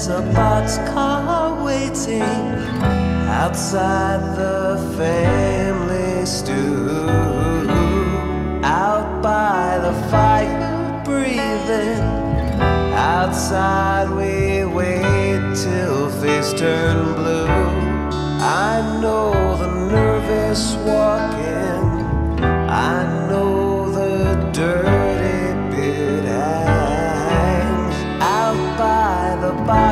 there's a boxcar waiting outside the family stew. Out by the fire, breathing. Outside, we wait till face turn blue. I know the nervous walking.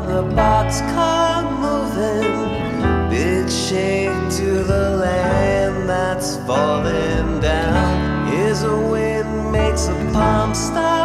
the boxcar moving. Big shake to the land that's falling down. Here's a wind makes a palm stop